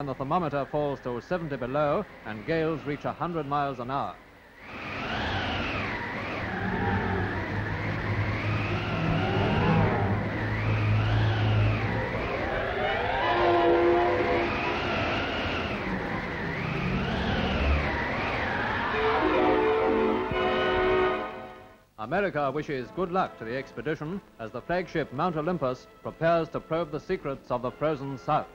and the thermometer falls to 70 below and gales reach 100 miles an hour. America wishes good luck to the expedition as the flagship Mount Olympus prepares to probe the secrets of the frozen South.